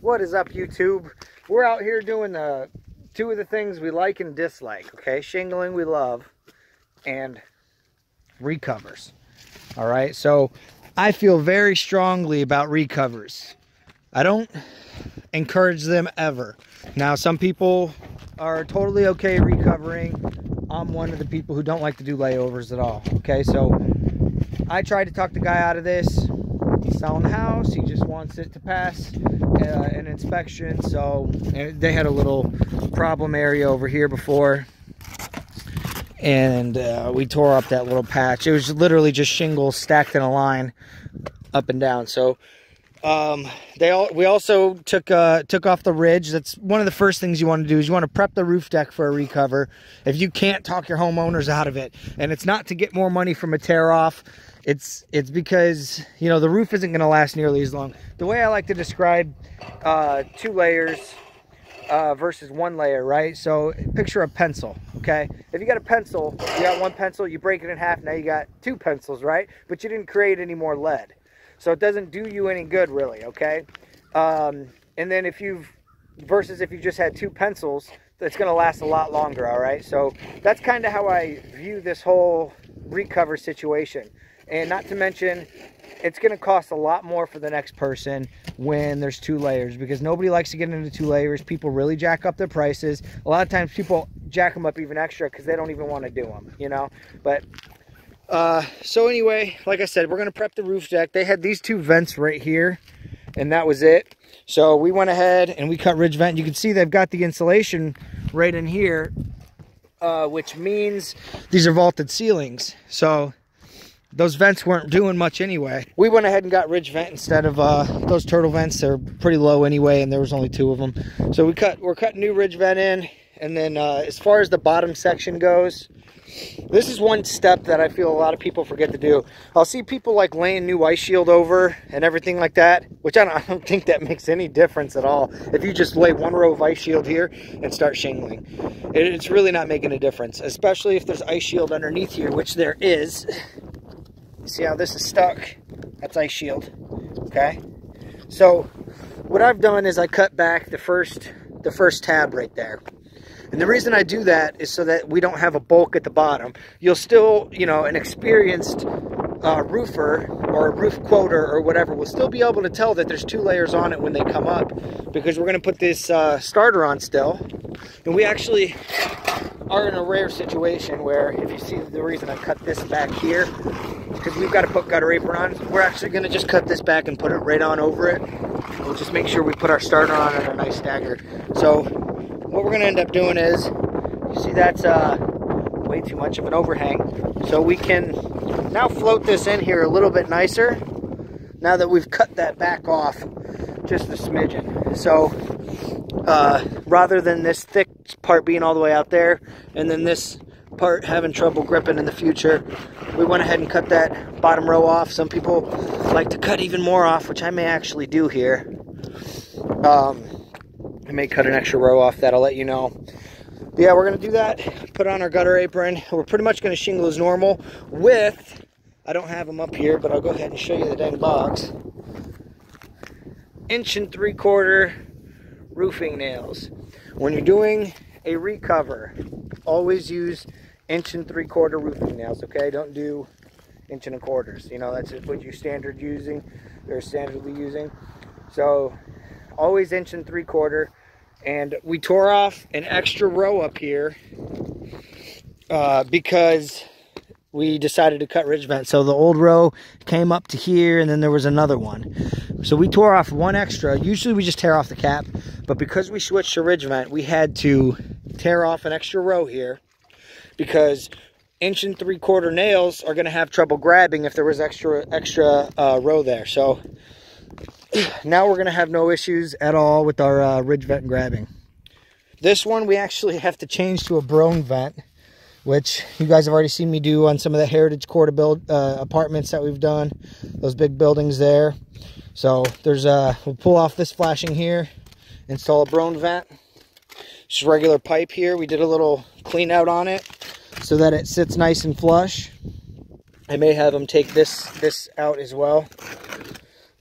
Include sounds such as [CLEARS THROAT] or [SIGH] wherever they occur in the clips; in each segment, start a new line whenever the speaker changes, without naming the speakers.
What is up, YouTube? We're out here doing the two of the things we like and dislike, okay? Shingling we love, and recovers. All right, so I feel very strongly about recovers. I don't encourage them ever. Now, some people are totally okay recovering. I'm one of the people who don't like to do layovers at all. Okay, so I tried to talk the guy out of this. He's selling the house. He just wants it to pass uh, an inspection. So they had a little problem area over here before. And uh, we tore up that little patch. It was literally just shingles stacked in a line up and down. So um, they all we also took uh, took off the ridge. That's one of the first things you want to do is you want to prep the roof deck for a recover. If you can't talk your homeowners out of it, and it's not to get more money from a tear off, it's it's because you know the roof isn't going to last nearly as long. The way I like to describe uh, two layers uh, versus one layer, right? So picture a pencil, okay? If you got a pencil, you got one pencil, you break it in half, now you got two pencils, right? But you didn't create any more lead. So it doesn't do you any good really, okay? Um, and then if you've, versus if you just had two pencils, it's gonna last a lot longer, all right? So that's kind of how I view this whole recover situation. And not to mention, it's going to cost a lot more for the next person when there's two layers because nobody likes to get into two layers. People really jack up their prices. A lot of times people jack them up even extra because they don't even want to do them, you know? But uh, so anyway, like I said, we're going to prep the roof deck. They had these two vents right here, and that was it. So we went ahead and we cut ridge vent. You can see they've got the insulation right in here, uh, which means these are vaulted ceilings. So those vents weren't doing much anyway. We went ahead and got ridge vent instead of uh, those turtle vents. They're pretty low anyway, and there was only two of them. So we cut, we're cutting new ridge vent in. And then uh, as far as the bottom section goes, this is one step that I feel a lot of people forget to do. I'll see people like laying new ice shield over and everything like that, which I don't, [LAUGHS] I don't think that makes any difference at all. If you just lay one row of ice shield here and start shingling, it's really not making a difference, especially if there's ice shield underneath here, which there is. [LAUGHS] See how this is stuck? That's ice shield, okay? So what I've done is I cut back the first, the first tab right there. And the reason I do that is so that we don't have a bulk at the bottom. You'll still, you know, an experienced uh, roofer or a roof quoter or whatever will still be able to tell that there's two layers on it when they come up because we're going to put this uh, starter on still. And we actually are in a rare situation where if you see the reason I cut this back here because we've got to put gutter apron on we're actually going to just cut this back and put it right on over it we'll just make sure we put our starter on at a nice stagger so what we're going to end up doing is, you see that's uh, way too much of an overhang. So we can now float this in here a little bit nicer now that we've cut that back off just a smidgen. So uh, rather than this thick part being all the way out there and then this part having trouble gripping in the future, we went ahead and cut that bottom row off. Some people like to cut even more off, which I may actually do here. Um, I may cut an extra row off that, I'll let you know. But yeah, we're going to do that, put on our gutter apron. We're pretty much going to shingle as normal with, I don't have them up here, but I'll go ahead and show you the dang box. Inch and three quarter roofing nails. When you're doing a recover, always use inch and three quarter roofing nails, okay? Don't do inch and a quarters. You know, that's what you standard using, or standardly using. So always inch and three quarter and we tore off an extra row up here uh, because we decided to cut ridge vent. So the old row came up to here and then there was another one. So we tore off one extra. Usually we just tear off the cap, but because we switched to ridge vent, we had to tear off an extra row here because inch and three quarter nails are gonna have trouble grabbing if there was extra extra uh, row there. So [CLEARS THROAT] now we're going to have no issues at all with our uh, ridge vent grabbing. This one we actually have to change to a Broan vent, which you guys have already seen me do on some of the Heritage Quarter build uh, apartments that we've done. Those big buildings there. So there's a, we'll pull off this flashing here, install a Broan vent. Just regular pipe here. We did a little clean out on it so that it sits nice and flush. I may have them take this this out as well.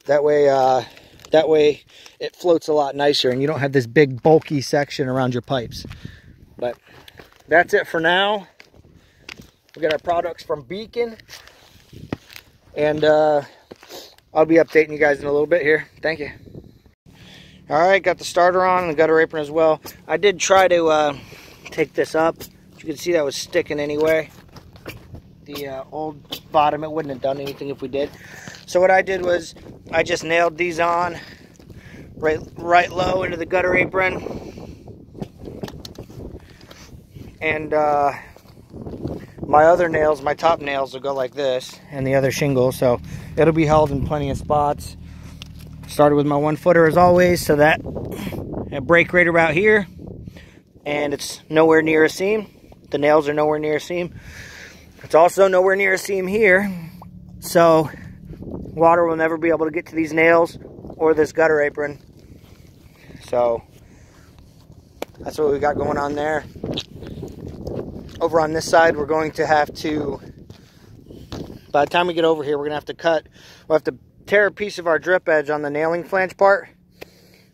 That way, uh, That way it floats a lot nicer and you don't have this big bulky section around your pipes. But that's it for now. We got our products from Beacon. And uh, I'll be updating you guys in a little bit here. Thank you. All right, got the starter on and the gutter apron as well. I did try to uh, take this up. You can see that was sticking anyway. The uh, old bottom, it wouldn't have done anything if we did. So what I did was I just nailed these on right, right low into the gutter apron. And uh, my other nails, my top nails will go like this and the other shingle. So it'll be held in plenty of spots. Started with my one footer as always. So that a break right about here and it's nowhere near a seam. The nails are nowhere near a seam. It's also nowhere near a seam here. So water will never be able to get to these nails or this gutter apron. So that's what we got going on there. Over on this side, we're going to have to, by the time we get over here, we're going to have to cut, we'll have to tear a piece of our drip edge on the nailing flange part,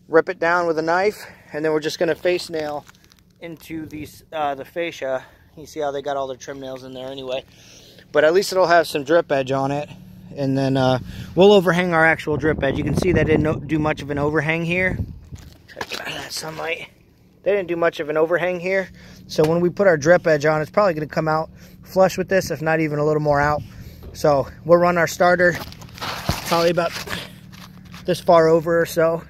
rip it down with a knife, and then we're just going to face nail into these uh, the fascia. You see how they got all their trim nails in there anyway. But at least it'll have some drip edge on it. And then uh, we'll overhang our actual drip edge. You can see that didn't do much of an overhang here. That sunlight. They didn't do much of an overhang here. So when we put our drip edge on, it's probably going to come out flush with this, if not even a little more out. So we'll run our starter probably about this far over or so.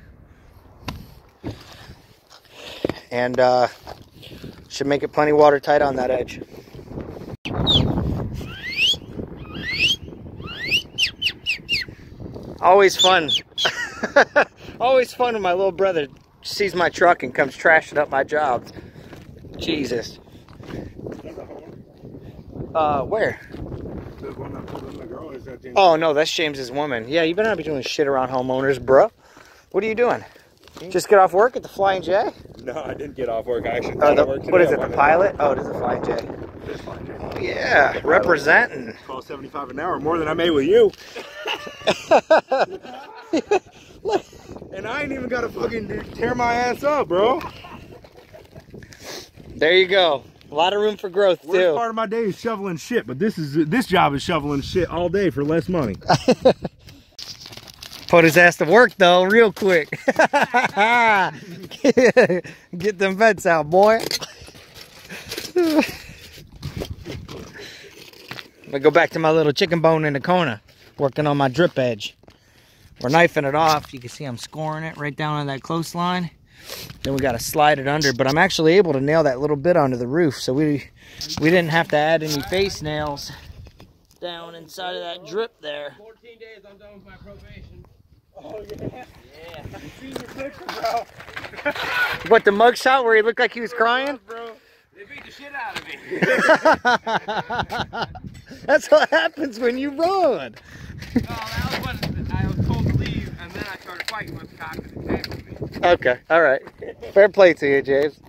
And uh, should make it plenty watertight on that edge. Always fun. [LAUGHS] Always fun when my little brother sees my truck and comes trashing up my job. Jesus. Uh, where? Oh, no, that's James's woman. Yeah, you better not be doing shit around homeowners, bro. What are you doing? Just get off work at the Flying J?
No, I didn't get off work. I actually
Oh,
thought
the,
I worked
what is it, the pilot? Oh, it is a Flying J.
It is Flying J.
Oh, yeah, representing.
Call 75 an hour, more than I made with you. [LAUGHS] and I ain't even got to fucking tear my ass up, bro.
There you go. A lot of room for growth,
Worst
too.
part of my day is shoveling shit, but this is this job is shoveling shit all day for less money. [LAUGHS]
Put his ass to work, though, real quick. [LAUGHS] Get them vents out, boy. I'm gonna go back to my little chicken bone in the corner, working on my drip edge. We're knifing it off. You can see I'm scoring it right down on that close line. Then we got to slide it under, but I'm actually able to nail that little bit onto the roof, so we we didn't have to add any face nails down inside of that drip there.
14 days, I'm done with my probation.
Oh yeah. Yeah. Seen your picture, bro?
What the mugshot where he looked like he was crying?
bro.
They beat the shit out of me. [LAUGHS]
That's what happens when you run.
No, that was when I was told to leave, and then I started fighting with the cops and attacking me.
Okay, all right. Fair play to you, James.